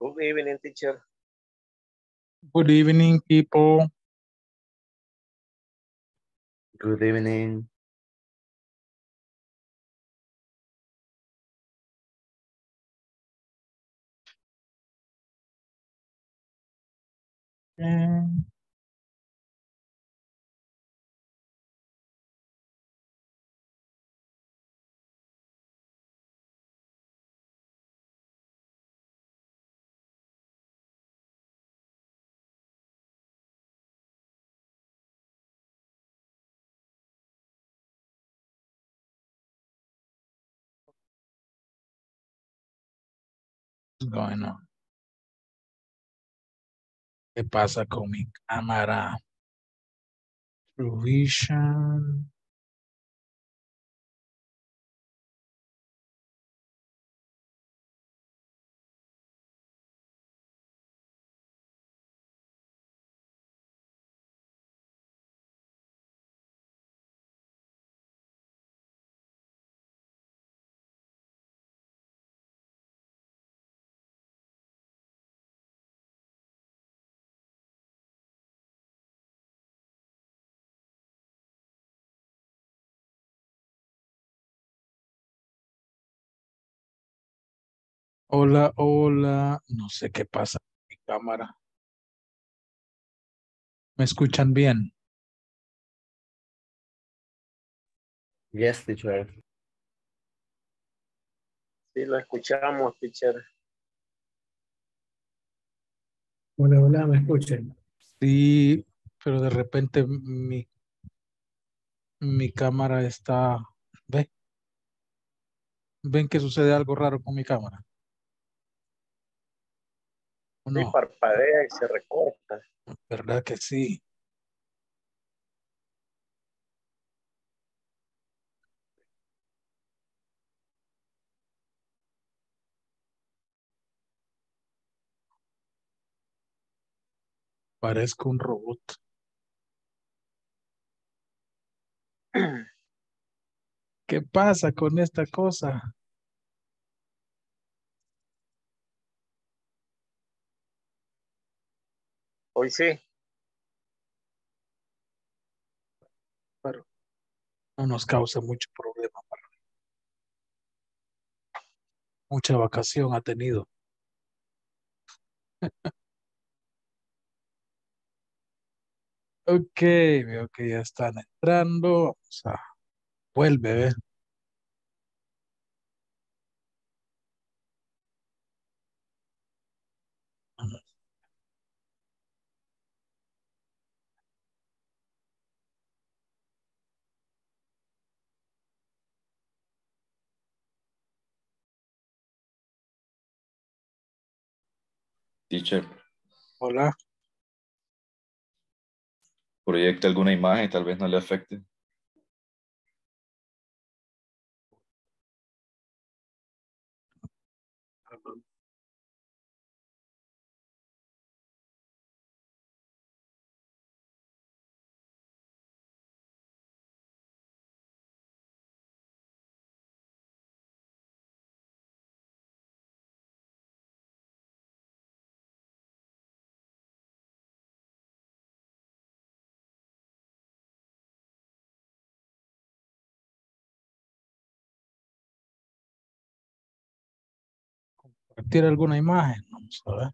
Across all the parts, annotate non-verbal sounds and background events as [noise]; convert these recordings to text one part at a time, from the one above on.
Good evening, teacher. Good evening, people. Good evening. Mm, going on? ¿Qué pasa con mi cámara? Provision. Hola, hola. No sé qué pasa con mi cámara. ¿Me escuchan bien? Yes, teacher. Sí, lo escuchamos, teacher. Hola, hola, ¿me escuchan? Sí, pero de repente mi, mi cámara está... ¿Ve? ¿Ven que sucede algo raro con mi cámara? Parpadea y se recorta. ¿Verdad que sí? Parezco un robot. [clears throat] ¿Qué pasa con esta cosa? Hoy sí. Pero no nos causa mucho problema. Mucha vacación ha tenido. [laughs] Ok, veo que ya están entrando. Vamos a... Vuelve, ve. Teacher, Hola. proyecte alguna imagen, tal vez no le afecte. Compartir alguna imagen. Vamos a ver.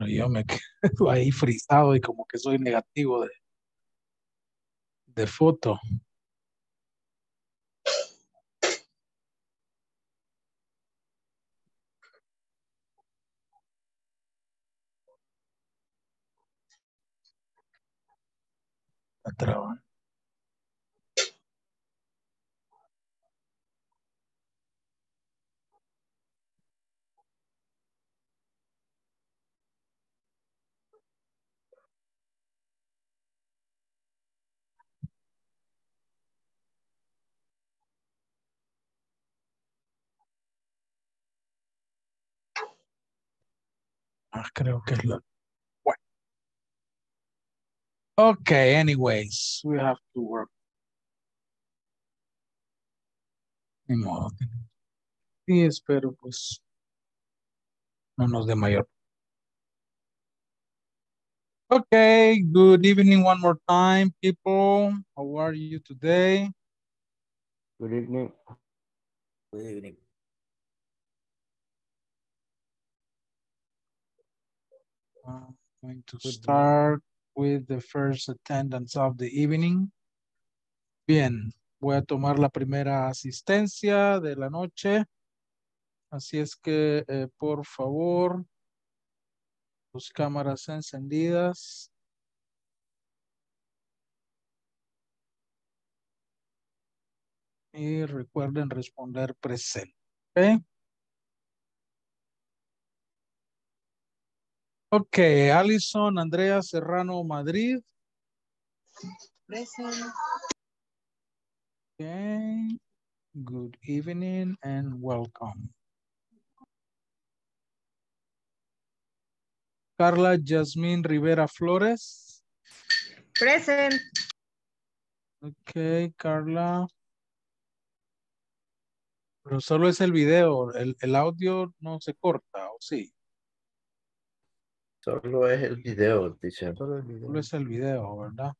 Yo me [laughs] quedo ahí frisado y como que soy negativo de, de foto. Creo que es la. Bueno. Okay, anyways, we have to work. Ni modo. Y espero pues no nos dé mayor. Okay, good evening one more time, people. How are you today? Good evening. Good evening. I'm going to start with the first attendance of the evening. Bien, voy a tomar la primera asistencia de la noche. Así es que, eh, por favor, sus cámaras encendidas. Y recuerden responder presente. ¿ok? Ok, Alison, Andrea Serrano, Madrid. Present. Okay. Good evening and welcome. Carla Yasmín Rivera Flores. Present. Ok, Carla. Pero solo es el video, el, el audio no se corta, ¿o sí? Solo es el video, teacher. Solo el video. Solo es el video, ¿verdad?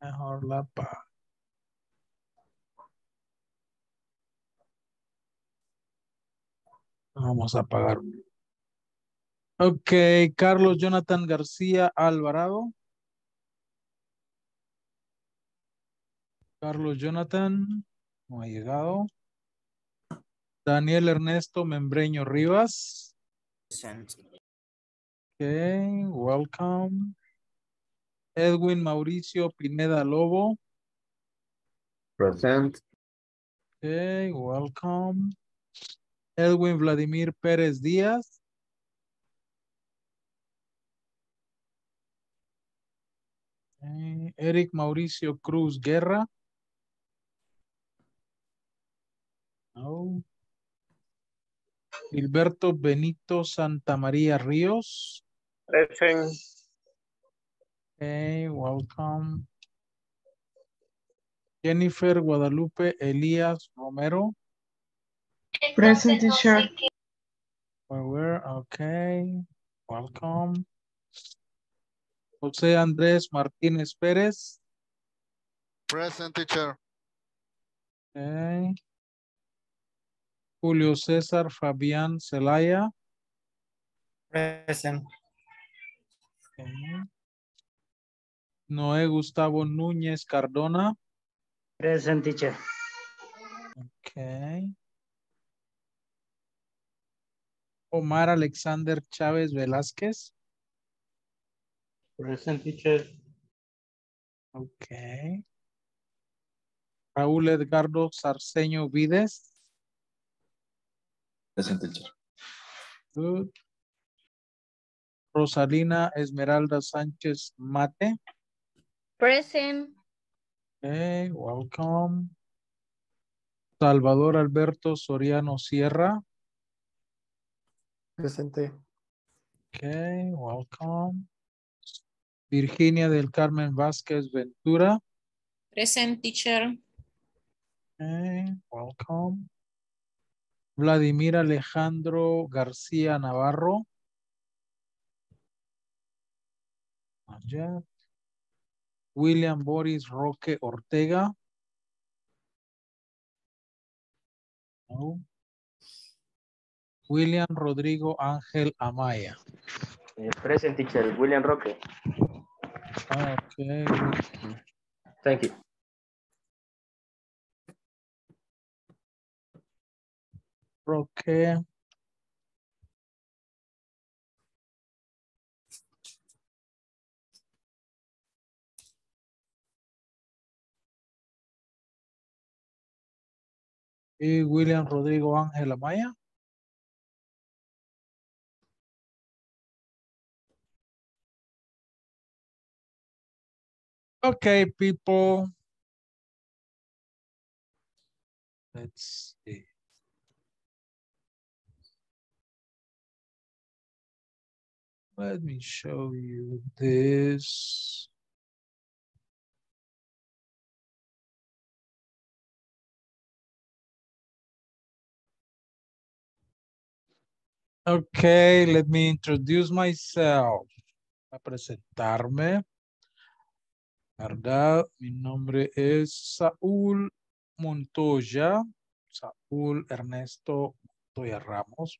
Mejor la pa. Vamos a apagar. Ok, Carlos Jonathan García Alvarado. Carlos Jonathan, no ha llegado. Daniel Ernesto Membreño Rivas. Present. Okay, welcome. Edwin Mauricio Pineda Lobo. Present. Okay, welcome. Edwin Vladimir Pérez Díaz. Okay, Eric Mauricio Cruz Guerra. No. Gilberto Benito Santamaría Ríos. Present. Okay, welcome. Jennifer Guadalupe Elías Romero. Present teacher. Where were, okay, welcome. José Andrés Martínez Pérez. Present teacher. Okay. Julio César Fabián Celaya. Present. Okay. Noé Gustavo Núñez Cardona. Present teacher. Okay. Omar Alexander Chávez Velázquez. Present teacher. Okay. Raúl Edgardo Sarceño Vides. Present teacher. Good. Rosalina Esmeralda Sánchez Mate. Present. Okay, welcome. Salvador Alberto Soriano Sierra. Presente. Okay, welcome. Virginia del Carmen Vázquez Ventura. Present teacher. Okay, welcome. Vladimir Alejandro García Navarro. William Boris Roque Ortega. No. William Rodrigo Ángel Amaya. present teacher. William Roque. Okay, good. Thank you. Roque. Y William Rodrigo Ángel Amaya. Okay, people. Let's Let me show you this. Okay, let me introduce myself. A presentarme. ¿Verdad? Mi nombre es Saúl Montoya. Saúl Ernesto Montoya Ramos.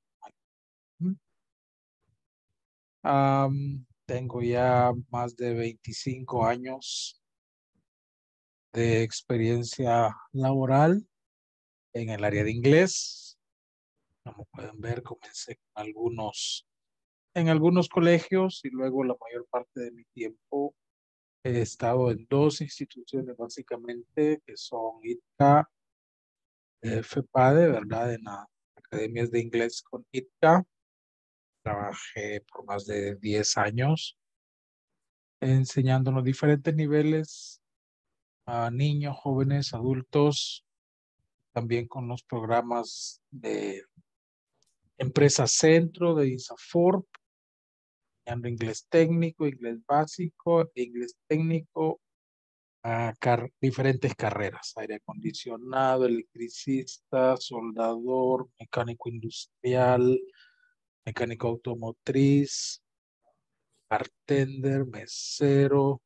Am, tengo ya más de 25 años de experiencia laboral en el área de inglés. Como pueden ver, comencé con algunos, en algunos colegios y luego la mayor parte de mi tiempo he estado en dos instituciones básicamente que son ITCA, FEPADE, ¿verdad? En las academias de inglés con ITCA. Trabajé por más de 10 años enseñando en los diferentes niveles a niños, jóvenes, adultos, también con los programas de Empresa Centro de ISAFORP, enseñando inglés técnico, inglés básico, inglés técnico, a diferentes carreras, aire acondicionado, electricista, soldador, mecánico industrial, mecánico automotriz, bartender, mesero,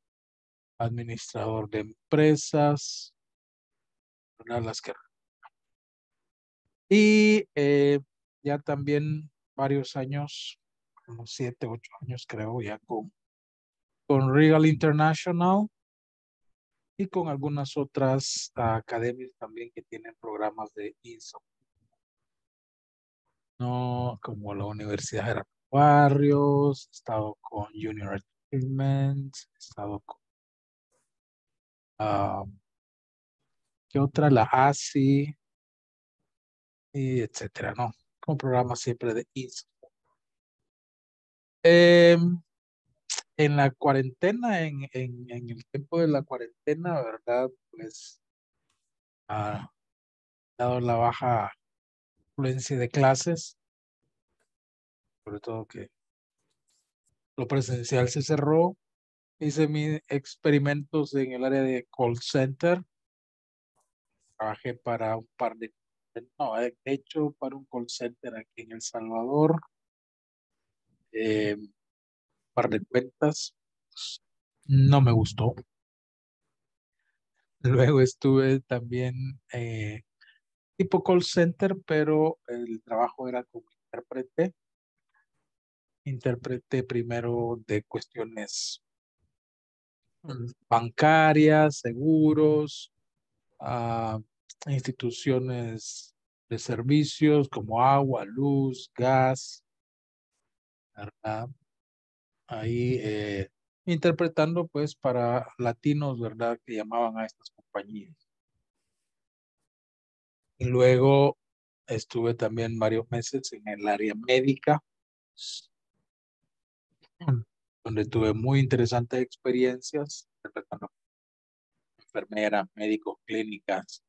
administrador de empresas, las que y eh, ya también varios años, como siete, ocho años creo, ya con, con Regal International y con algunas otras academias también que tienen programas de ISO. No, como la Universidad Gerardo Barrios, he estado con Junior Achievement, he estado con ah, ¿qué otra? La ASI, y etcétera, ¿no? Con programas siempre de ISO. Em, en la cuarentena, en, en, en el tiempo de la cuarentena, ¿verdad? Pues ha dado la baja influencia de clases, sobre todo que lo presencial se cerró. Hice mis experimentos en el área de call center. Trabajé para un par de, no, de hecho, para un call center aquí en El Salvador. Eh, par de cuentas. No me gustó. Luego estuve también eh, tipo call center, pero el trabajo era como intérprete. Intérprete primero de cuestiones mm, bancarias, seguros, ah, instituciones de servicios como agua, luz, gas, ¿verdad? Ahí eh, interpretando pues para latinos, ¿verdad? Que llamaban a estas compañías. Luego estuve también varios meses en el área médica, [clears throat] donde tuve muy interesantes experiencias, enfermeras, médicos, clínicas.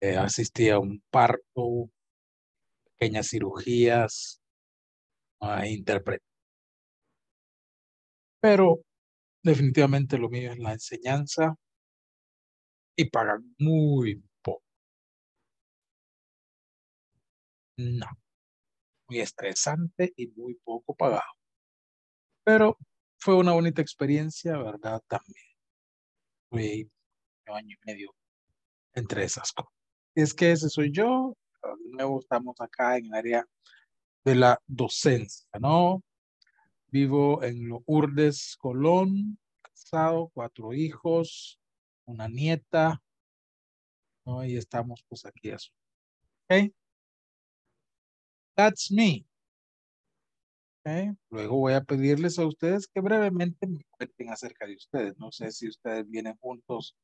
Eh, asistí a un parto, pequeñas cirugías, a intérprete. Pero definitivamente lo mío es la enseñanza y pagan muy No, muy estresante y muy poco pagado. Pero fue una bonita experiencia, ¿verdad? También. Fue un año y medio entre esas cosas. Es que ese soy yo. De nuevo estamos acá en el área de la docencia, ¿no? Vivo en los Urdes, Colón, casado, cuatro hijos, una nieta, ¿no? Y estamos pues aquí su. ¿Ok? That's me. ¿Ok? Luego voy a pedirles a ustedes que brevemente me cuenten acerca de ustedes. No sé si ustedes vienen juntos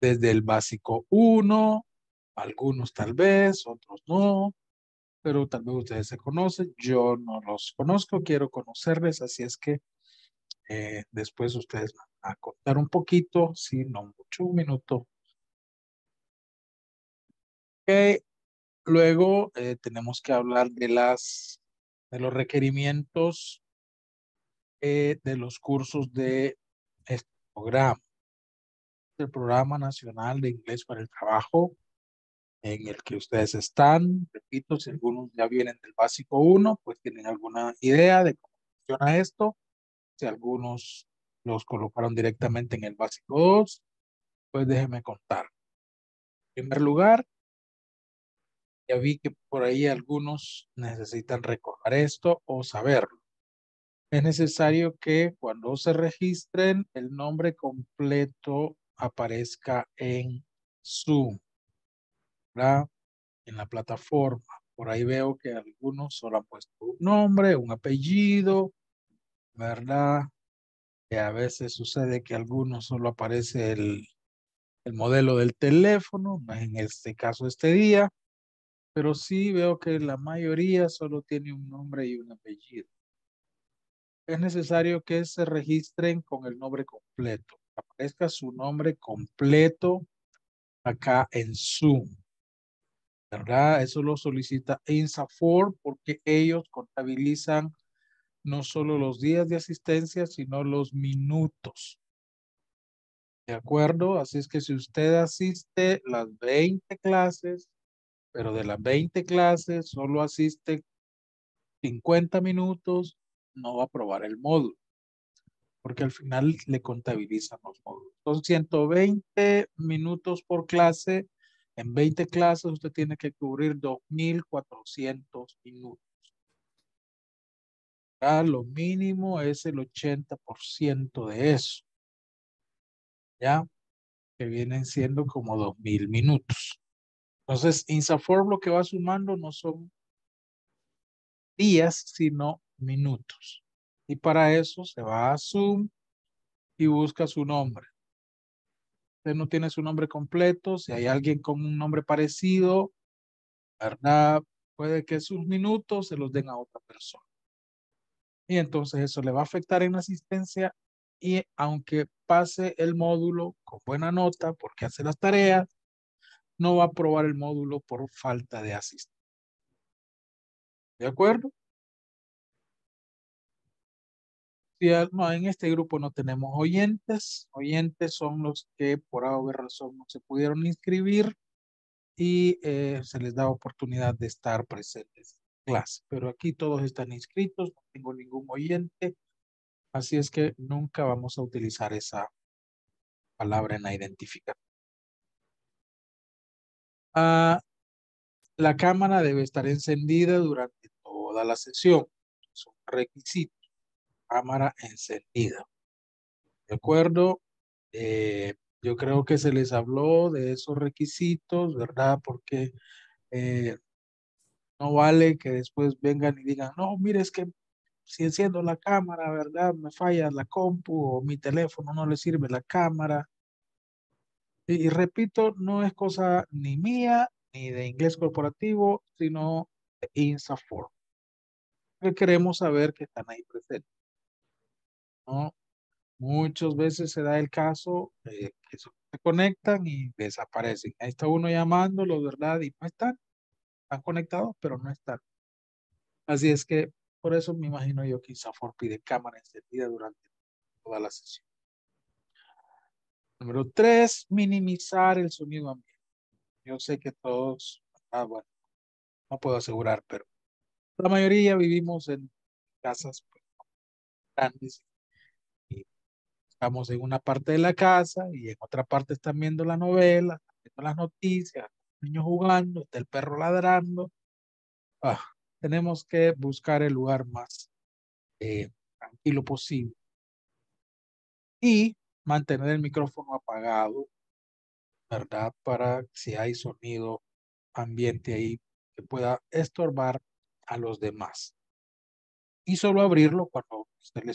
desde el básico 1, algunos tal vez, otros no, pero tal vez ustedes se conocen. Yo no los conozco, quiero conocerles, así es que eh, después ustedes van a contar un poquito, si no mucho, un minuto. Ok, Luego eh, tenemos que hablar de las de los requerimientos eh, de los cursos de este programa. El Programa Nacional de Inglés para el Trabajo en el que ustedes están. Repito, si algunos ya vienen del básico 1, pues tienen alguna idea de cómo funciona esto. Si algunos los colocaron directamente en el básico 2, pues déjenme contar. En primer lugar, ya vi que por ahí algunos necesitan recordar esto o saberlo. Es necesario que cuando se registren el nombre completo aparezca en Zoom, ¿verdad? En la plataforma. Por ahí veo que algunos solo han puesto un nombre, un apellido, ¿verdad? Y a veces sucede que algunos solo aparece el, el modelo del teléfono, en este caso este día, pero sí veo que la mayoría solo tiene un nombre y un apellido. Es necesario que se registren con el nombre completo. Aparezca su nombre completo acá en Zoom. ¿Verdad? Eso lo solicita INSAFOR porque ellos contabilizan no solo los días de asistencia, sino los minutos. ¿De acuerdo? Así es que si usted asiste las 20 clases, pero de las 20 clases solo asiste 50 minutos, no va a aprobar el módulo, porque al final le contabilizan los módulos. Son 120 minutos por clase. En 20 clases usted tiene que cubrir 2.400 minutos. Ya lo mínimo es el 80% de eso. ¿Ya? Que vienen siendo como 2.000 minutos. Entonces, INSAFORM lo que va sumando no son días, sino minutos. Y para eso se va a Zoom y busca su nombre. Usted no tiene su nombre completo. Si hay alguien con un nombre parecido, ¿verdad? Puede que sus minutos se los den a otra persona. Y entonces eso le va a afectar en la asistencia y aunque pase el módulo con buena nota porque hace las tareas, no va a aprobar el módulo por falta de asistencia. ¿De acuerdo? Si, no, en este grupo no tenemos oyentes. Oyentes son los que por alguna razón no se pudieron inscribir y eh, se les da oportunidad de estar presentes en clase. Pero aquí todos están inscritos, no tengo ningún oyente. Así es que nunca vamos a utilizar esa palabra en la identificación. La cámara debe estar encendida durante toda la sesión. Es un requisito. Cámara encendida. ¿De acuerdo? Eh, yo creo que se les habló de esos requisitos, ¿verdad? Porque eh, no vale que después vengan y digan, no, mire, es que si enciendo la cámara, ¿verdad? Me falla la compu o mi teléfono no le sirve la cámara. Y, repito, no es cosa ni mía ni de inglés corporativo, sino de INSAFORM. Que queremos saber que están ahí presentes. ¿no? Muchas veces se da el caso eh, que se conectan y desaparecen. Ahí está uno llamándolos, ¿verdad? Y no están. Están conectados, pero no están. Así es que por eso me imagino yo que INSAFORM pide cámara encendida durante toda la sesión. Número tres, minimizar el sonido ambiente. Yo sé que todos, ah, bueno, no puedo asegurar, pero la mayoría vivimos en casas pues, grandes y estamos en una parte de la casa y en otra parte están viendo la novela, están viendo las noticias, niños jugando, el perro ladrando. Ah, tenemos que buscar el lugar más eh, tranquilo posible. Y mantener el micrófono apagado, ¿verdad? Para si hay sonido ambiente ahí que pueda estorbar a los demás. Y solo abrirlo cuando usted le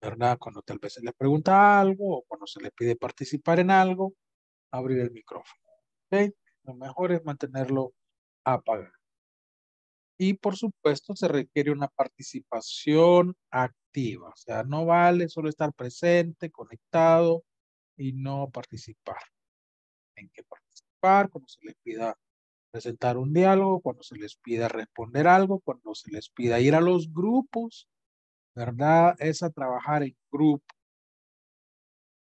¿verdad? Cuando tal vez se le pregunta algo o cuando se le pide participar en algo, abrir el micrófono. Lo mejor es mantenerlo apagado. Y por supuesto se requiere una participación activa. O sea, no vale solo estar presente, conectado y no participar. Hay que participar cuando se les pida presentar un diálogo, cuando se les pida responder algo, cuando se les pida ir a los grupos ¿verdad? Es a trabajar en grupo.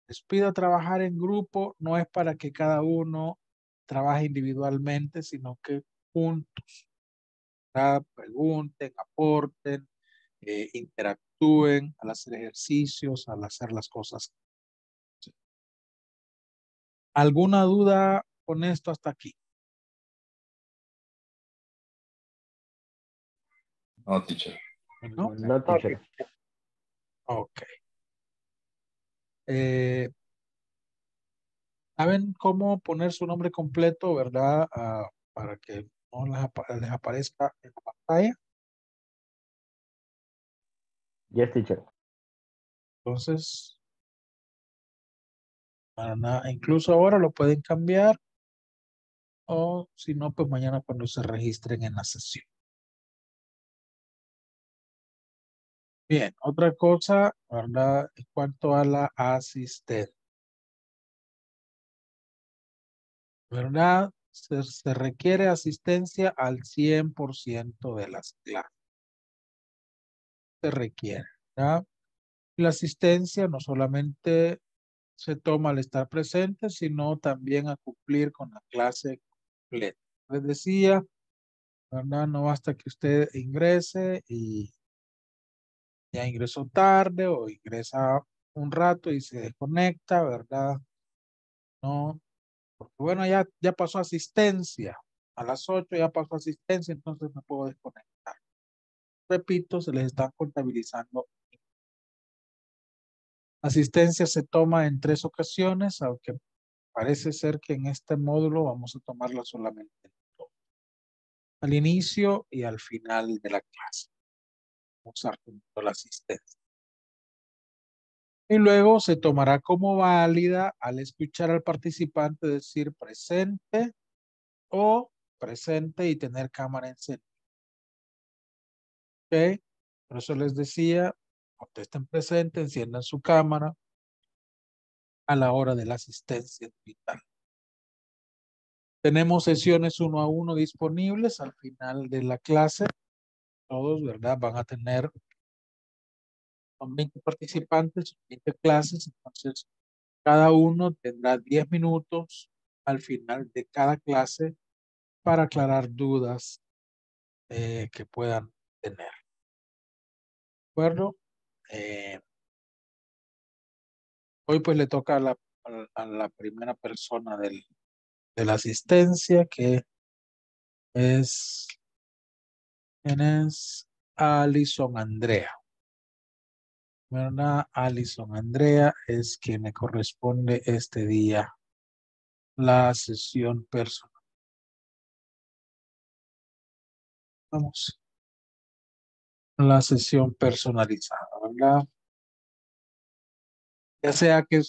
Les pido trabajar en grupo, no es para que cada uno trabaje individualmente, sino que juntos. Pregunten, aporten, eh, interactúen al hacer ejercicios, al hacer las cosas. ¿Alguna duda con esto hasta aquí? No, teacher. ¿No? No, teacher. Ok. Eh, ¿Saben cómo poner su nombre completo, verdad? Ah, para que no les, les aparezca en la pantalla. Yes, teacher. Entonces, para nada, incluso ahora lo pueden cambiar. O si no, pues mañana cuando se registren en la sesión. Bien, otra cosa, ¿verdad? En cuanto a la asistencia. ¿Verdad? Se, requiere asistencia al 100% de las clases. Se requiere, ¿verdad? La asistencia no solamente se toma al estar presente, sino también a cumplir con la clase completa. Les decía, ¿verdad? No basta que usted ingrese y ya ingresó tarde o ingresa un rato y se desconecta, ¿verdad? No, porque bueno, ya, ya pasó asistencia. A las 8 ya pasó asistencia, entonces me puedo desconectar. Repito, se les está contabilizando. Asistencia se toma en tres ocasiones, aunque parece ser que en este módulo vamos a tomarla solamente en dos. Al inicio y al final de la clase. Vamos a la asistencia. Y luego se tomará como válida al escuchar al participante decir presente o presente y tener cámara encendida. ¿Ok? Por eso les decía, contesten presente, enciendan su cámara a la hora de la asistencia vital. Tenemos sesiones uno a uno disponibles al final de la clase. Todos, ¿verdad? Van a tener son 20 participantes, 20 clases, entonces cada uno tendrá 10 minutos al final de cada clase para aclarar dudas eh, que puedan tener. ¿De acuerdo? Eh, hoy pues le toca a la, a- la primera persona del, de la asistencia que es, ¿quién es? Alison Andrea. ¿Verdad? Alison Andrea es quien me corresponde este día la sesión personal. Vamos. La sesión personalizada, ¿verdad? Ya sea que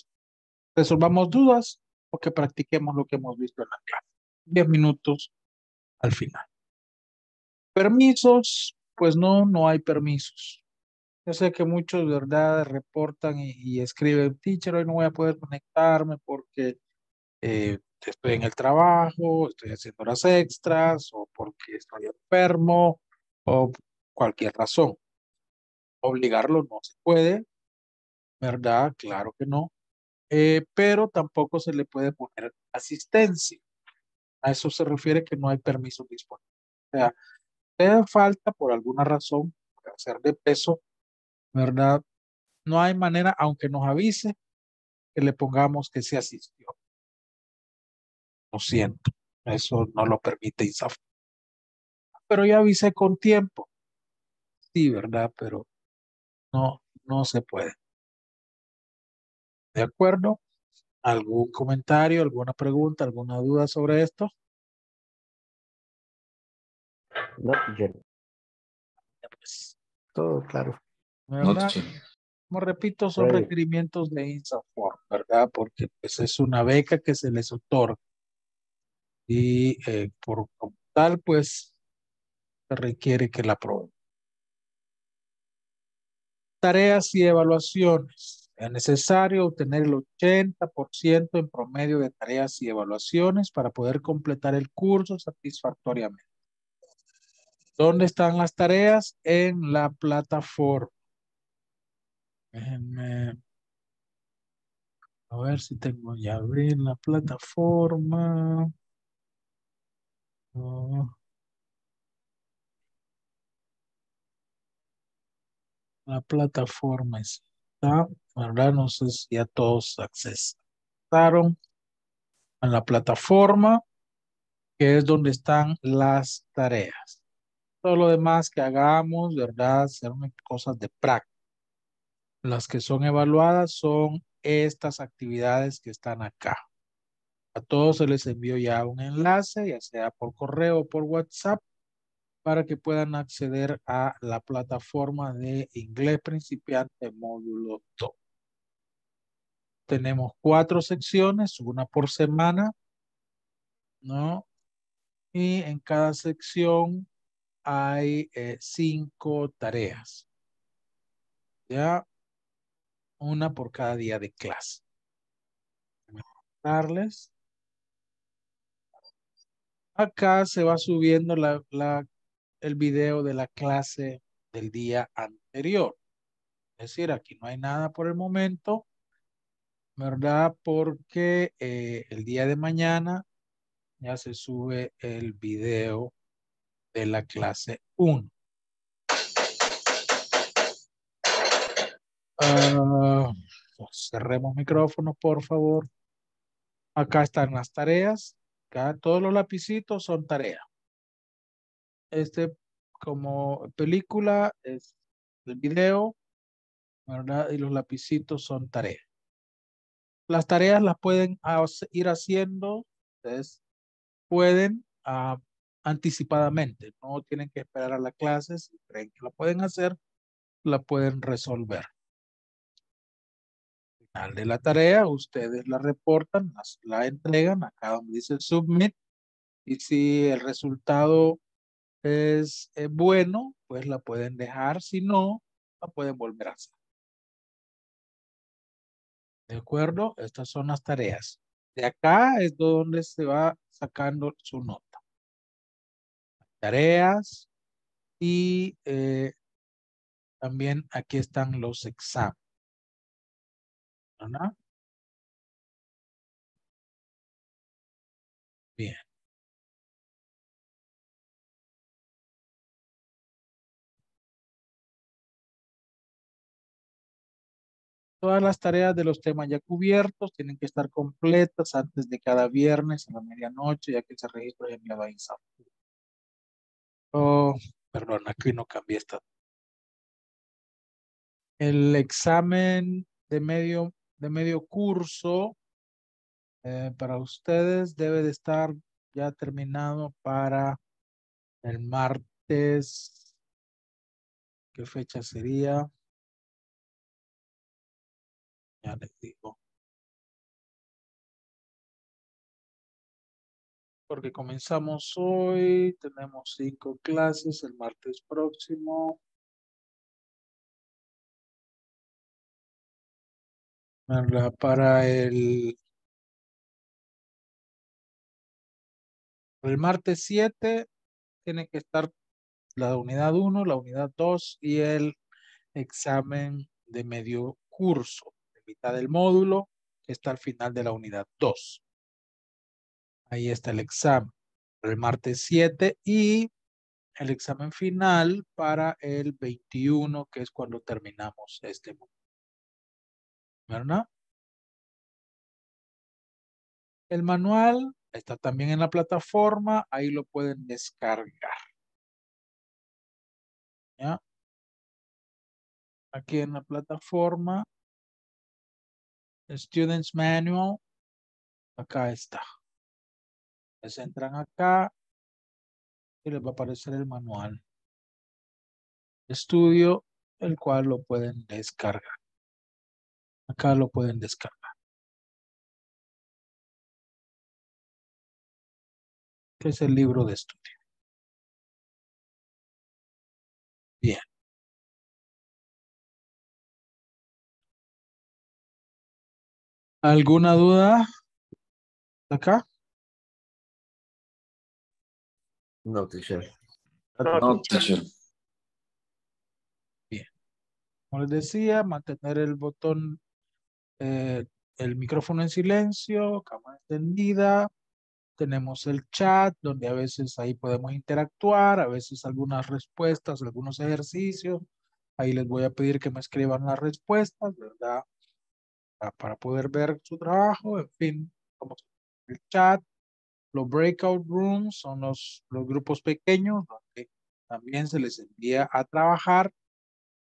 resolvamos dudas o que practiquemos lo que hemos visto en la clase. Diez minutos al final. Permisos, pues no, no hay permisos. Yo sé que muchos, ¿verdad? Reportan y, y escriben, teacher, hoy no voy a poder conectarme porque eh, estoy en el trabajo, estoy haciendo horas extras o porque estoy enfermo o cualquier razón. Obligarlo no se puede, ¿verdad? Claro que no. Eh, pero tampoco se le puede poner asistencia. A eso se refiere que no hay permiso disponible. O sea, te falta por alguna razón hacer de peso, ¿verdad? No hay manera, aunque nos avise, que le pongamos que se asistió. Lo siento, eso no lo permite ISAF. Pero ya avisé con tiempo. Sí, ¿verdad? Pero no, no se puede. ¿De acuerdo? ¿Algún comentario, alguna pregunta, alguna duda sobre esto? No, teacher. Pues, Todo claro. ¿Verdad? Como repito, son Right. requerimientos de INSAFOR, ¿verdad? Porque pues es una beca que se les otorga. Y eh, por como tal, pues, se requiere que la aprueben. Tareas y evaluaciones. Es necesario obtener el 80% en promedio de tareas y evaluaciones para poder completar el curso satisfactoriamente. ¿Dónde están las tareas? En la plataforma. Déjenme a ver si tengo ya abrir la plataforma. Oh. La plataforma está, ¿verdad? No sé si ya todos accesaron a la plataforma, que es donde están las tareas. Todo lo demás que hagamos, ¿verdad? Serán cosas de práctica. Las que son evaluadas son estas actividades que están acá. A todos se les envió ya un enlace, ya sea por correo o por WhatsApp, para que puedan acceder a la plataforma de inglés principiante módulo 2. Tenemos cuatro secciones, una por semana, ¿no? Y en cada sección hay eh, cinco tareas. ¿Ya? Una por cada día de clase. Darles. Acá se va subiendo la, la el video de la clase del día anterior. Es decir, aquí no hay nada por el momento, ¿verdad? Porque eh, el día de mañana ya se sube el video de la clase 1. Ah, cerremos micrófono, por favor. Acá están las tareas. Todos los lapicitos son tareas este como película es el video, ¿verdad? Y los lapicitos son tareas. Las tareas las pueden ir haciendo, ustedes pueden ah, anticipadamente, no tienen que esperar a la clase, si creen que la pueden hacer, la pueden resolver. Al final de la tarea, ustedes la reportan, la entregan, acá donde dice submit, y si el resultado es bueno, pues la pueden dejar. Si no, la pueden volver a hacer. ¿De acuerdo? Estas son las tareas. De acá es donde se va sacando su nota. Tareas y eh, también aquí están los exámenes. ¿Verdad? Bien. Todas las tareas de los temas ya cubiertos tienen que estar completas antes de cada viernes a la medianoche, ya que ese registro es enviado a INSAF. Oh, perdón, aquí no cambié esta. El examen de medio, de medio curso eh, para ustedes debe de estar ya terminado para el martes. ¿Qué fecha sería? Ya les digo. Porque comenzamos hoy, tenemos cinco clases el martes próximo. Para el, el martes 7 tiene que estar la unidad 1, la unidad 2 y el examen de medio curso mitad del módulo, que está al final de la unidad 2. Ahí está el examen el martes 7 y el examen final para el 21, que es cuando terminamos este módulo. ¿Verdad? El manual está también en la plataforma, ahí lo pueden descargar. ¿Ya? Aquí en la plataforma Students Manual. Acá está. Les entran acá y les va a aparecer el manual. Estudio, el cual lo pueden descargar. Acá lo pueden descargar. Que es el libro de estudio. Bien. ¿Alguna duda acá? No, teacher. No, teacher. Bien. Como les decía, mantener el botón, eh, el micrófono en silencio, cámara encendida. Tenemos el chat, donde a veces ahí podemos interactuar, a veces algunas respuestas, algunos ejercicios. Ahí les voy a pedir que me escriban las respuestas, ¿verdad? Para, para poder ver su trabajo, en fin, como el chat. Los breakout rooms son los, los grupos pequeños, donde también se les envía a trabajar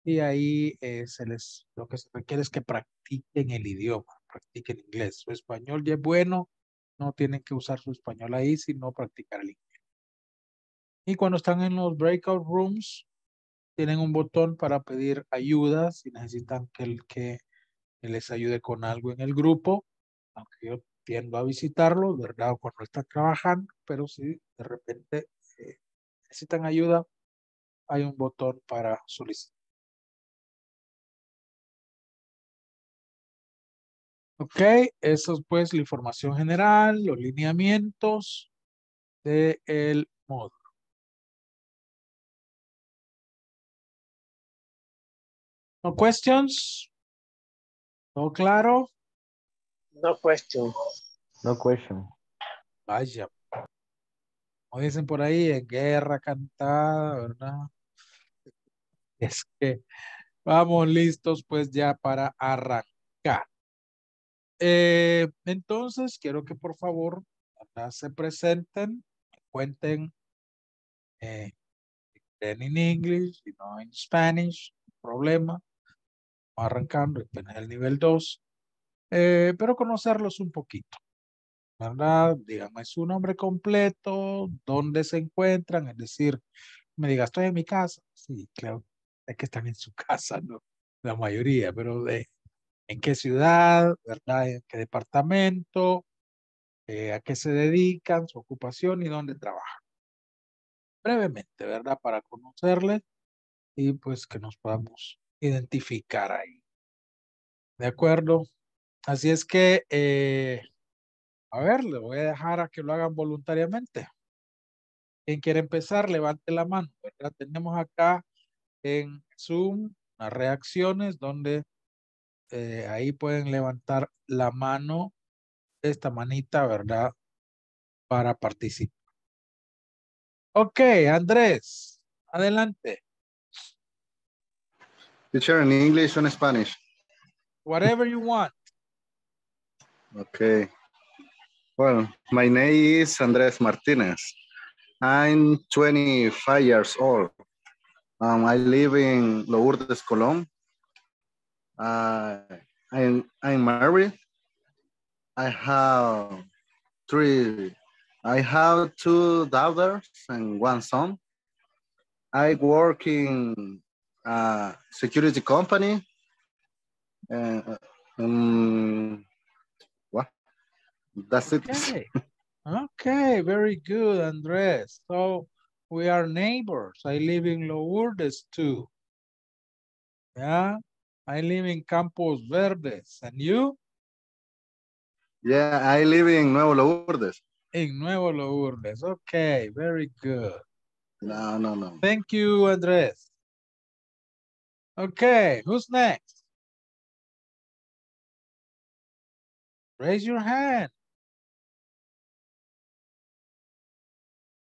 y ahí eh, se les, lo que se requiere es que practiquen el idioma, practiquen inglés. Su español ya es bueno, no tienen que usar su español ahí, sino practicar el inglés. Y cuando están en los breakout rooms, tienen un botón para pedir ayuda si necesitan que, el, que les ayude con algo en el grupo, aunque yo tiendo a visitarlo, ¿verdad? Cuando están trabajando, pero si de repente eh, necesitan ayuda, hay un botón para solicitar. Ok, eso es pues la información general, los lineamientos del módulo. No questions? ¿Todo claro? No question. No question. Vaya. Como dicen por ahí, en guerra cantada, ¿verdad? Es que vamos listos pues ya para arrancar. Eh, entonces, quiero que por favor se presenten, cuenten eh, en English, y no en Spanish, problema. Arrancando, apenas el nivel 2. Eh, pero conocerlos un poquito. ¿Verdad? Díganme su nombre completo, dónde se encuentran, es decir, me diga, estoy en mi casa. Sí, claro, es que están en su [laughs] casa, ¿no? La mayoría, pero de en qué ciudad, ¿verdad? En qué departamento, eh, a qué se dedican, su ocupación y dónde trabajan. Brevemente, ¿verdad? Para conocerles y pues que nos podamos identificar ahí. ¿De acuerdo? Así es que, eh, a ver, le voy a dejar a que lo hagan voluntariamente. Quien quiere empezar, levante la mano, ¿verdad? Tenemos acá en Zoom las reacciones donde eh, ahí pueden levantar la mano, esta manita, ¿verdad? Para participar. Ok, Andrés, adelante. Teacher, in English or in Spanish? Whatever you want. Okay. Well, my name is Andres Martinez. I'm 25 years old. Um, I live in Lourdes, Colón. Uh, I'm, I'm married. I have three, I have two daughters and one son. I work in a security company. Uh, um, what? That's it. Okay. [laughs] okay, very good, Andres. So we are neighbors. I live in Lourdes too. Yeah, I live in Campos Verdes. And you? Yeah, I live in Nuevo Lourdes. In Nuevo Lourdes. Okay, very good. No, no, no. Thank you, Andres. Okay, who's next? Raise your hand.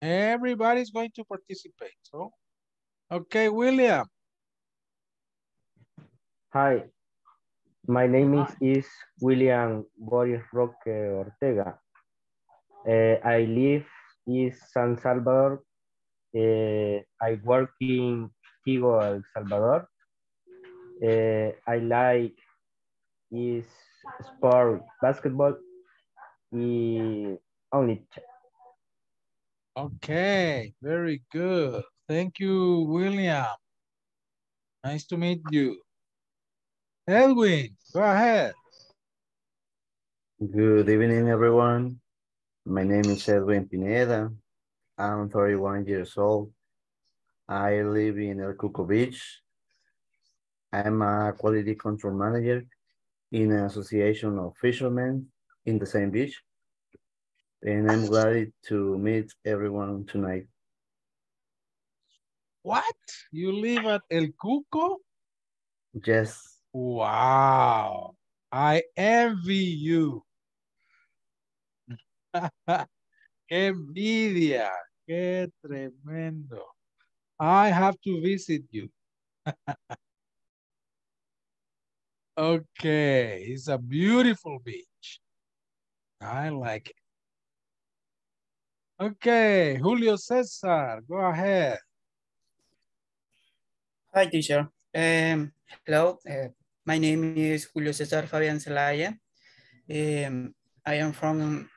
Everybody's going to participate. So, okay, William. Hi, my name is, is William Boris Roque Ortega. Uh, I live in San Salvador. Uh, I work in Tigo, El Salvador. Uh, I like is sport basketball y only Okay, very good. Thank you, William. Nice to meet you. Edwin, go ahead. Good evening, everyone. My name is Edwin Pineda. I'm 31 years old. I live in El Cuco Beach. I'm a quality control manager in an association of fishermen in the same beach. And I'm glad to meet everyone tonight. What? You live at El Cuco? Yes. Wow. I envy you. Qué [laughs] envidia. Qué tremendo. I have to visit you. [laughs] okay. It's a beautiful beach. I like it. Okay. Julio Cesar, go ahead. Hi, teacher. Um, hello, uh, my name is Julio Cesar Fabian Zelaya. Um, I am from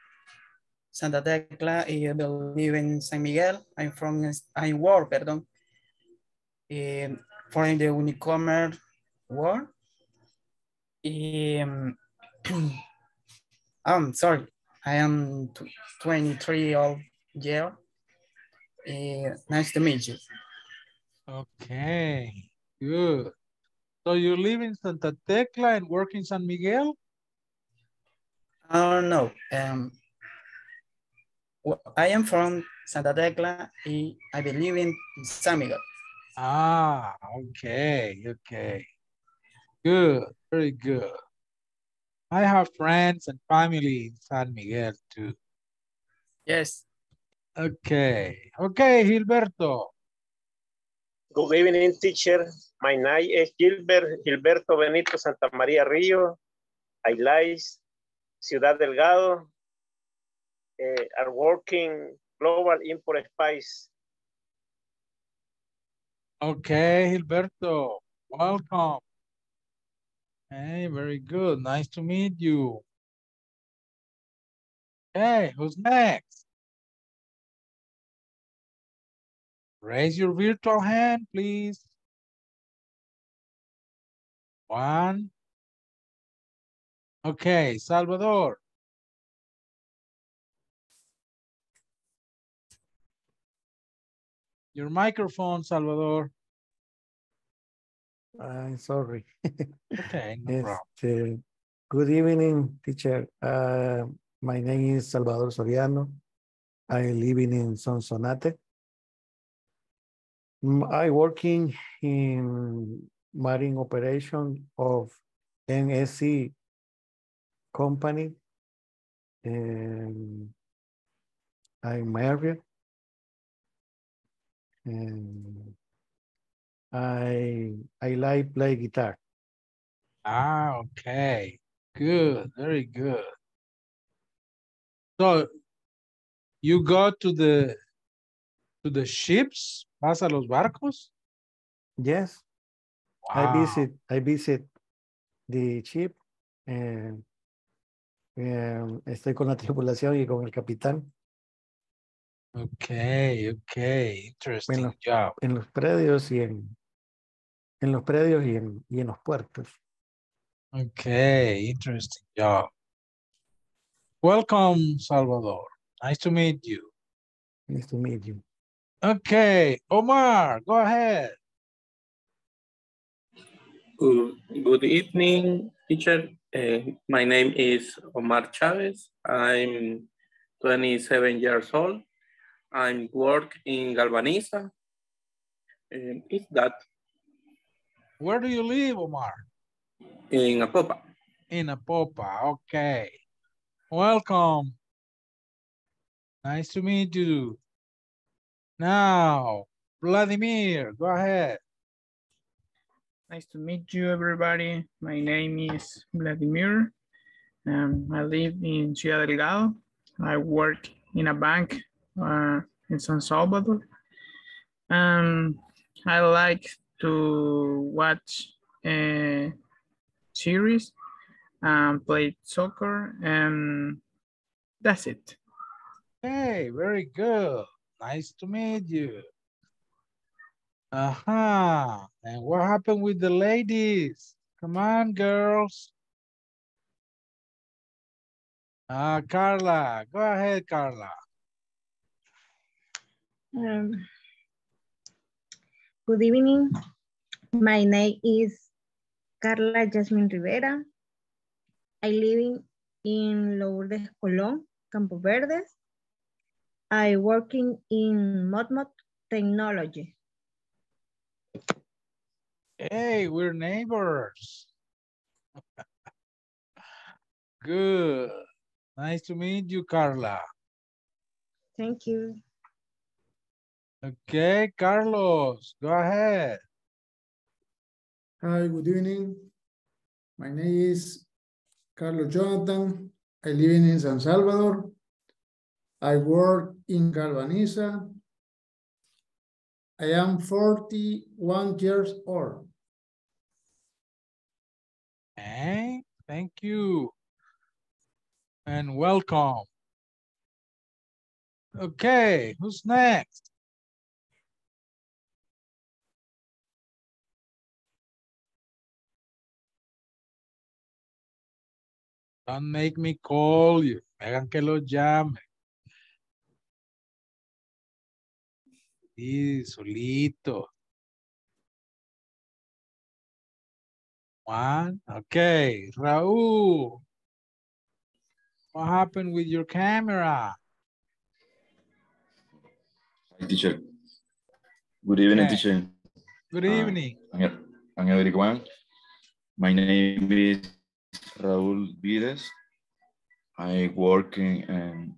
Santa Tecla, I live in San Miguel. I'm from, I work, perdón, um, for the Unicommerce world. Um, I'm [clears throat] sorry, I am 23 old year. Uh, nice to meet you. Okay, good. So you live in Santa Tecla and work in San Miguel? Oh, no. Um, well, I am from Santa Tecla. And I believe in San Miguel. Ah, okay, okay. Good, very good. I have friends and family in San Miguel too. Yes. Okay, okay, Gilberto. Good evening, teacher. My name is Gilbert, Gilberto Benito Santa María Río. I live Ciudad Delgado. Uh, are working global import spice. Okay, Gilberto, welcome. Hey, very good. Nice to meet you. Hey, who's next? Raise your virtual hand, please. One. Okay, Salvador. Your microphone, Salvador. I'm sorry. [laughs] Okay, no problem. Este, good evening, teacher. Uh, my name is Salvador Soriano. I live in Sonsonate. Mm, I working in marine operation of NSC company. And I'm married. And I I like play guitar. Ah, okay. Good, very good. So you go to the to the ships, vas a los barcos? Yes, I visit I visit the ship and em, estoy con la [laughs] tripulación y con el capitán Okay, okay, interesting Bueno. job. en los predios y en en los predios y en, y en los puertos. Okay, interesting job. Welcome, Salvador. Nice to meet you. Nice to meet you. Okay, Omar, go ahead. Good, good evening, teacher. Uh, my name is Omar Chavez. I'm 27 years old. I work in Galvaniza. Um, is that Where do you live, Omar? in Apopa? In Apopa, okay. Welcome. Nice to meet you. Now, Vladimir, go ahead. Nice to meet you, everybody. My name is Vladimir. Um, I live in Ciudad Delgado. I work in a bank uh, in San Salvador. Um, I like to watch uh, series, um, play soccer, and that's it. Hey, very good. Nice to meet you. Uh-huh. And what happened with the ladies? Come on, girls. Ah, Carla, go ahead, Carla. Um, good evening. My name is Carla Jasmine Rivera. I live in, in Lourdes Colón, Campo Verdes. I working in Modmod Technology. Hey, we're neighbors. [laughs] Good. Nice to meet you, Carla. Thank you. Okay, Carlos, go ahead. Hi, good evening. My name is Carlos Jonathan. I live in San Salvador. I work in Galvaniza. I am 41 years old. Okay, thank you. And welcome. Okay, who's next? Don't make me call you. Hagan que lo llame. Sí, solito. One. Okay, Raúl. What happened with your camera? Hi, teacher. Good evening, Okay. teacher. Good Uh, evening. and, and everyone. My name is Raúl Vides. I work in, in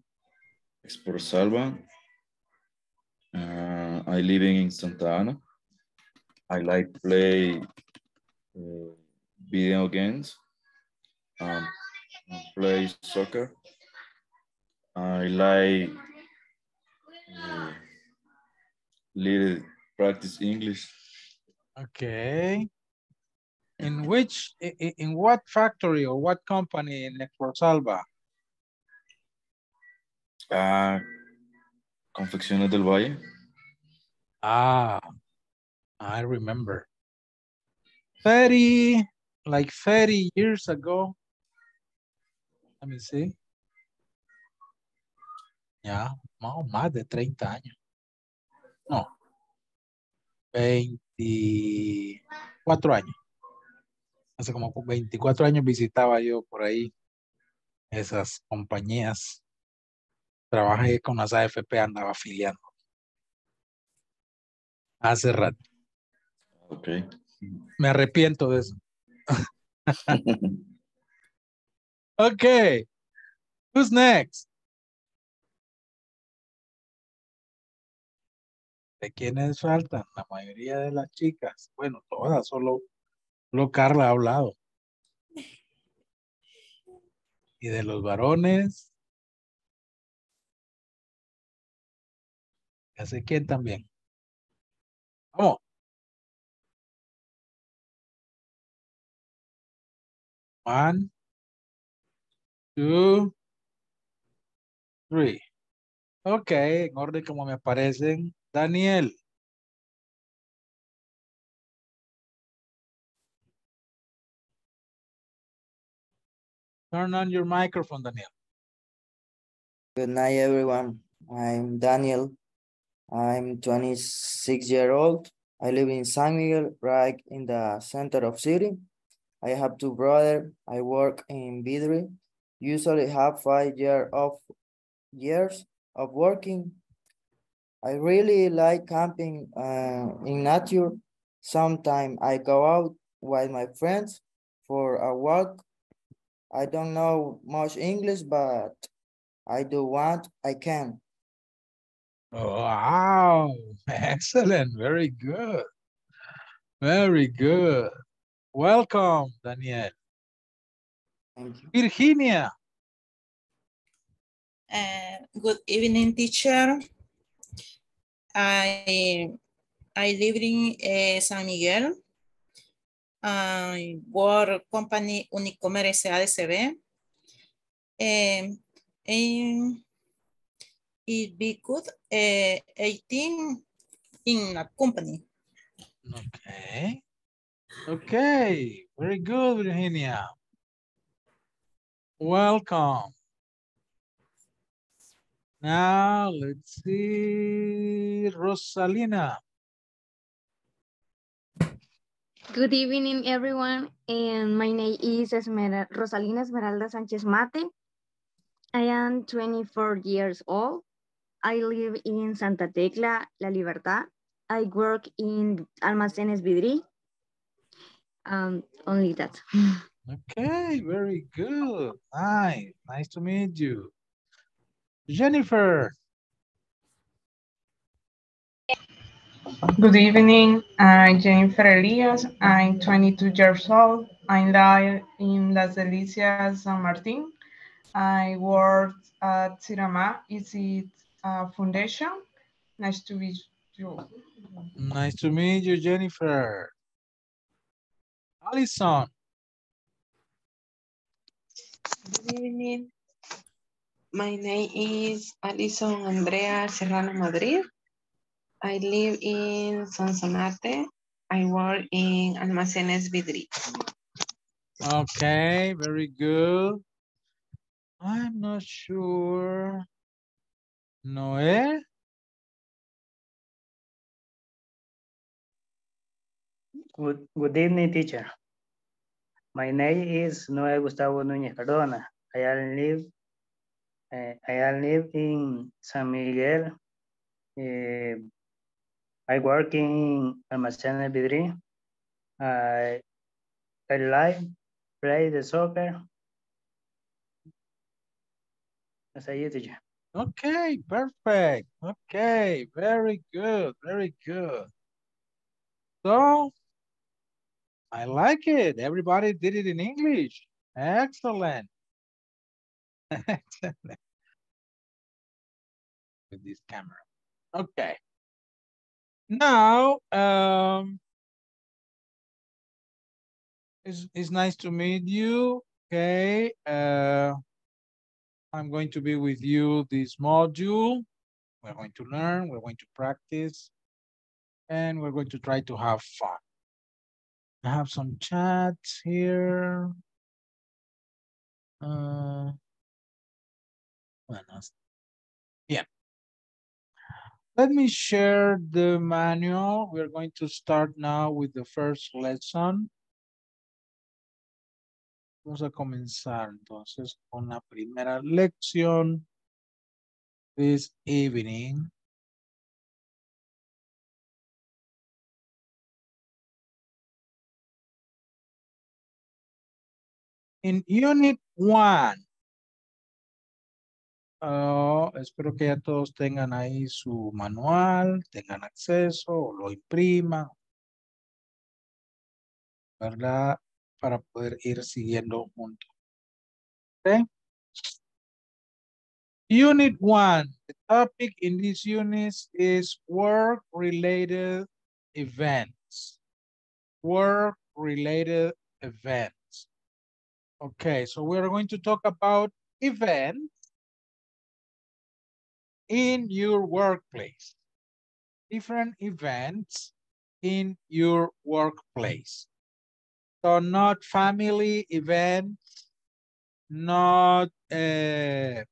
Export Salva. Uh, I live in Santa Ana. I like to play uh, video games, um, play soccer. I like uh, little practice English. Okay. In which, i- i- in what factory or what company in Export Salva? Ah, Confecciones del Valle. Ah, I remember. 30, like 30 years ago. Let me see. Ya, no, más de 30 años. No. 24 años. Hace como 24 años visitaba yo por ahí esas compañías. Trabajé con las AFP, andaba afiliando. Hace rato. Okay. Me arrepiento de eso. [laughs] Okay. Who's next? ¿De quiénes faltan? La mayoría de las chicas. Bueno, todas, solo, solo Carla ha hablado. Y de los varones. Sé quién también. Vamos. One, two, three. Ok, en orden como me aparecen. Daniel. Turn on your microphone, Daniel. Good night, everyone. I'm Daniel. I'm 26 year old. I live in San Miguel, right in the center of city. I have two brothers. I work in Vidri. Usually have five year of years of working. I really like camping uh, in nature. Sometimes I go out with my friends for a walk. I don't know much English, but I do what I can. Wow, [laughs] excellent. Very good. Very good. Welcome, Daniel. Virginia. Uh, good evening, teacher. I I live in uh, San Miguel. I work company Unicomer SADCB. Um, and it be good uh, 18 in a company. Okay. Okay, very good, Virginia. Welcome. Now, let's see, Rosalina. Good evening, everyone. And my name is Esmer Rosalina Esmeralda Sanchez Mate. I am 24 years old. I live in Santa Tecla, La Libertad. I work in Almacenes Vidri. Um, only that. Okay, very good. Nice. Nice to meet you. Jennifer. Good evening. I'm Jennifer Elias. I'm 22 years old. I live in Las Delicias, San Martin. I work at Cirama. Is it a foundation? Nice to meet you. Nice to meet you, Jennifer. Alison. Good evening. My name is Alison Andrea Serrano Madrid. I live in Sonsonate. I work in Almacenes Vidri. Okay, very good. I'm not sure. Noé? Good, evening, teacher. My name is Noé Gustavo Núñez Cardona. I live, uh, I live in San Miguel. Uh, I work in Almacén Vidri. I, I like play the soccer. That's it, teacher. Okay, perfect. Okay, very good, very good. So, I like it. Everybody did it in English. Excellent. [laughs] Excellent. With this camera. Okay. Now, um, it's, it's nice to meet you. Okay. Uh, I'm going to be with you this module. We're going to learn, we're going to practice, and we're going to try to have fun. I have some chats here. Uh. Bien. Let me share the manual. We're going to start now with the first lesson. Vamos a comenzar entonces con la primera lección this evening. In Unit 1, oh, espero que ya todos tengan ahí su manual, tengan acceso o lo impriman, ¿verdad? Para poder ir siguiendo juntos. Okay. Unit 1, the topic in this unit is work-related events. Work-related events. Okay, so we're going to talk about events in your workplace. Different events in your workplace. So not family events, not uh,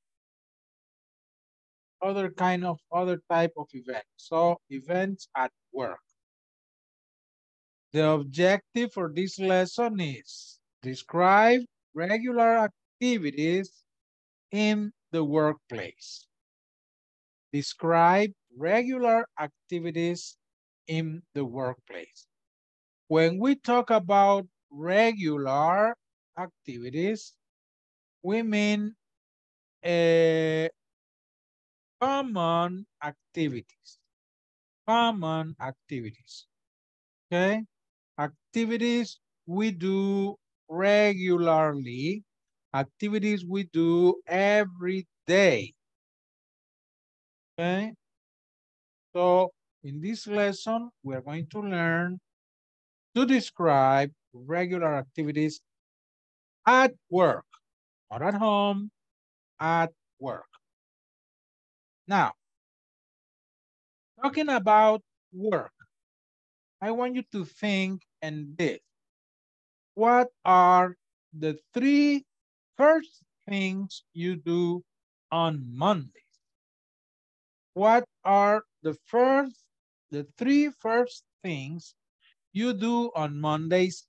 other kind of other type of event. So events at work. The objective for this lesson is describe regular activities in the workplace. Describe regular activities in the workplace. When we talk about regular activities, we mean uh, common activities. Common activities. Okay? Activities we do regularly, activities we do every day. Okay? So in this lesson, we're going to learn to describe regular activities at work, not at home, at work. Now, talking about work, I want you to think and this. What are the three first things you do on Mondays? What are the first, the three first things you do on Mondays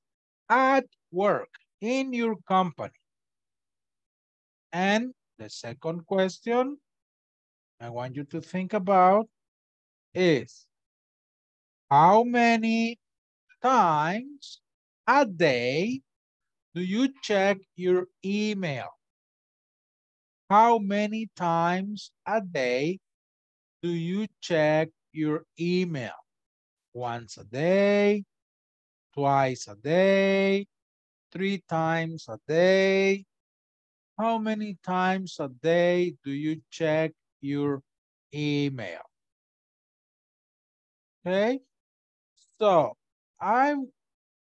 at work in your company? And the second question I want you to think about is how many times a day do you check your email? How many times a day do you check your email? Once a day, twice a day, three times a day. How many times a day do you check your email? Okay, so I'm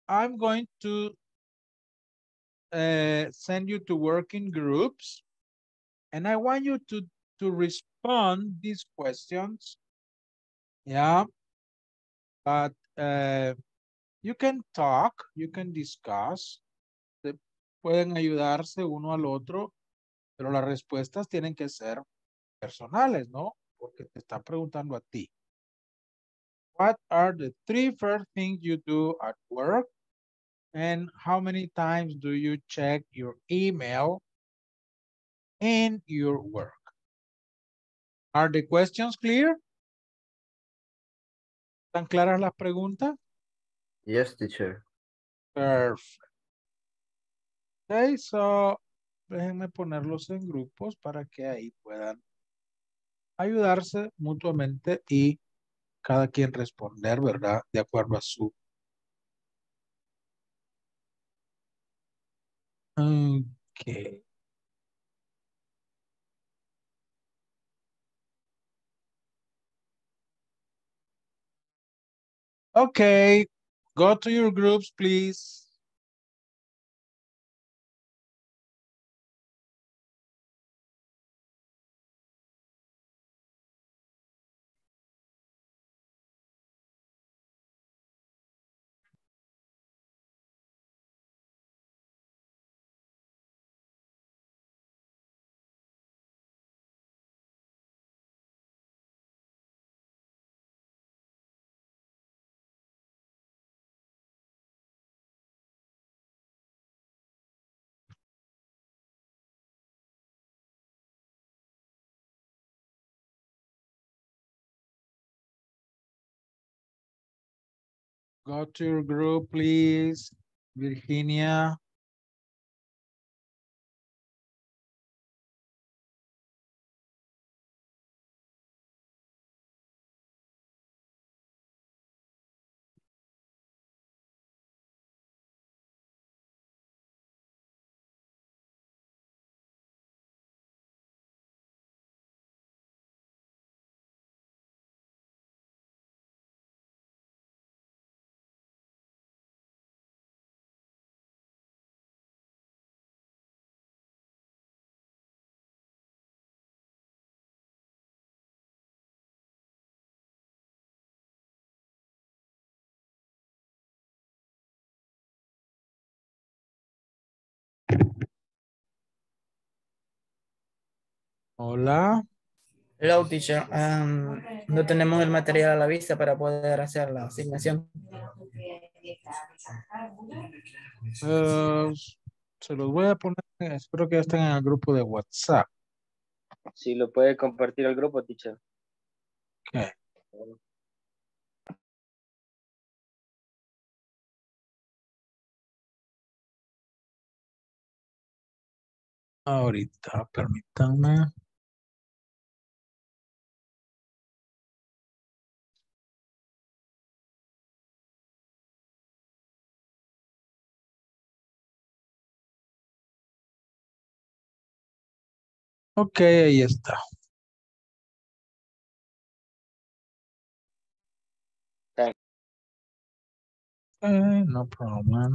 I'm going to uh, send you to work in groups and I want you to to respond these questions. Yeah, but uh, you can talk, you can discuss. Se pueden ayudarse uno al otro, pero las respuestas tienen que ser personales, ¿no? Porque te están preguntando a ti. What are the three first things you do at work? And how many times do you check your email in your work? Are the questions clear? ¿Están claras las preguntas? Yes, teacher. Perfect. Okay, so déjenme ponerlos en grupos para que ahí puedan ayudarse mutuamente y cada quien responder, ¿verdad? De acuerdo a su. Ok. Okay, go to your groups, please. Go to your group, please. Virginia. Hola. Hello, teacher. Um, no tenemos el material a la vista para poder hacer la asignación. Eh, se los voy a poner, espero que estén en el grupo de WhatsApp. Si lo puede compartir al grupo, teacher. Okay. Ahorita, permítanme. Ok, ahí está. Eh, no problem.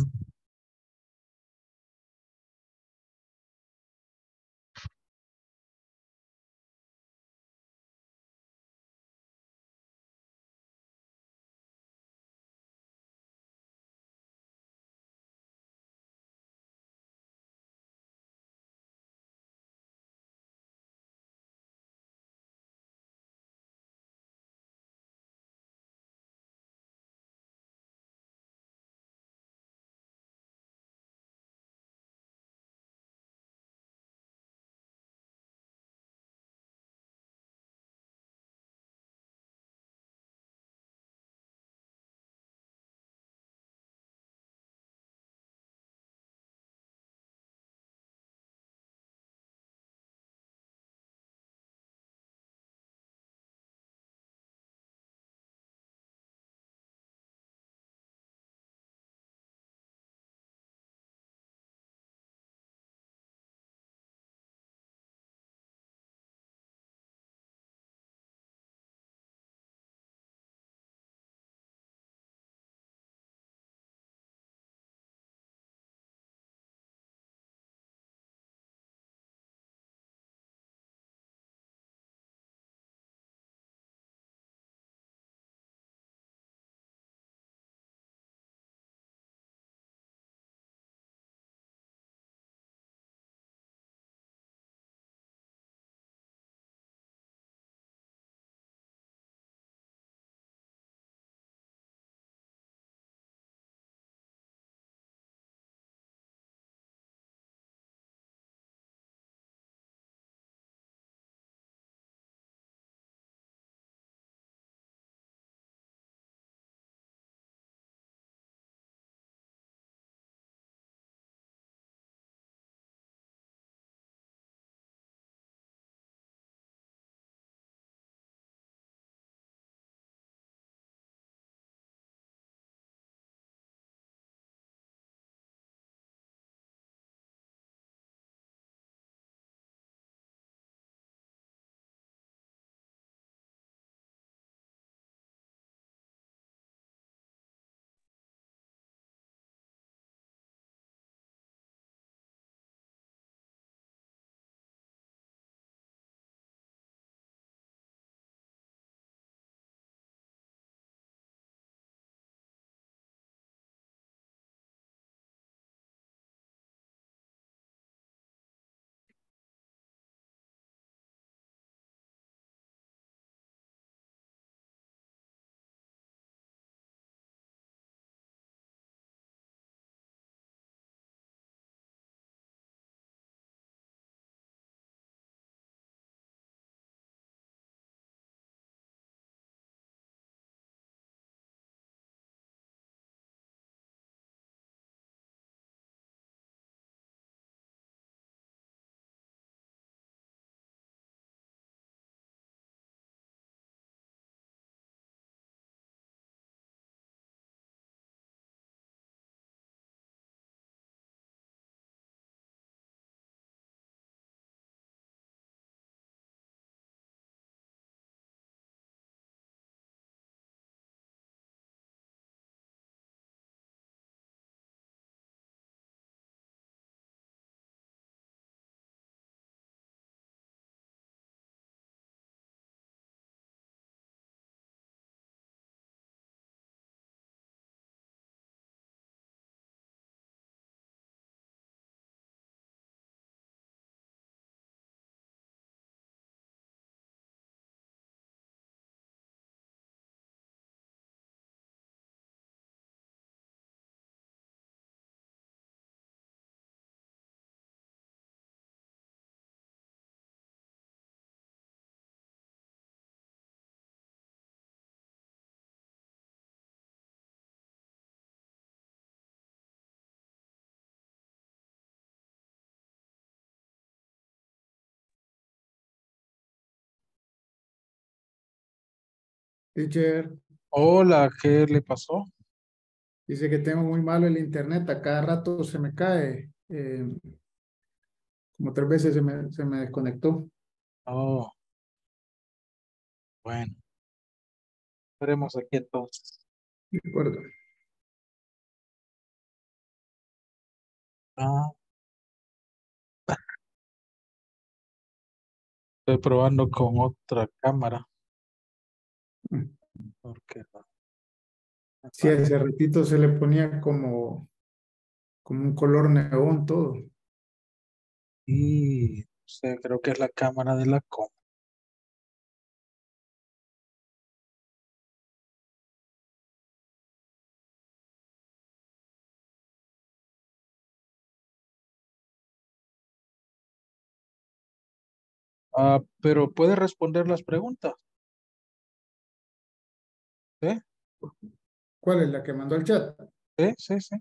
Teacher, Hola, ¿qué le pasó? dice que tengo muy malo el internet, a cada rato se me cae. eh, como tres veces se me, se me desconectó. Oh. Bueno. Esperemos aquí entonces. De acuerdo. Ah. Estoy probando con otra cámara. Porque no. Sí, ese ratito se le ponía como, como un color neón todo. Y no sé, creo que es la cámara de la com. Ah, pero puede responder las preguntas. ¿Sí? ¿Cuál es la que mandó al chat? Sí, sí, sí.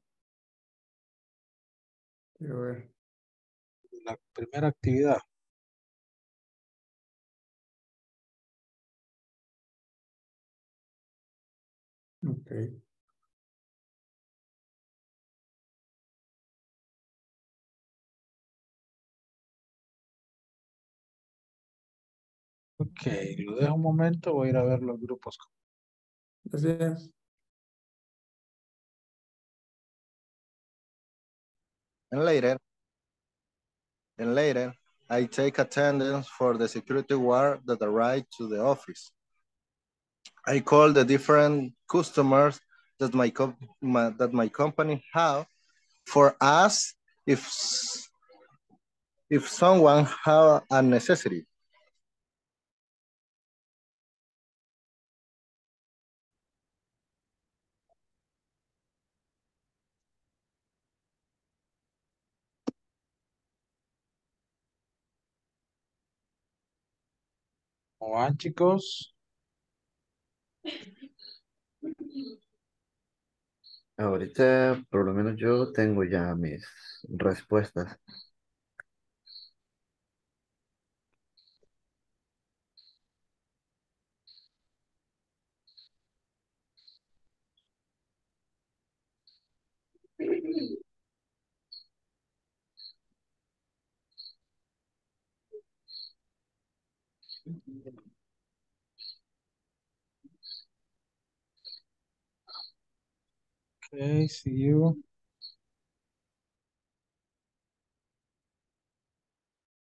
Quiero ver. La primera actividad. Ok. Ok, lo dejo un momento, voy a ir a ver los grupos. Gracias. And later, and later, I take attendance for the security guard that arrived to the office. I call the different customers that my, my that my company have for us if if someone have a necessity. ¿Cómo van, chicos? Ahorita, por lo menos yo tengo ya mis respuestas. Okay, see you.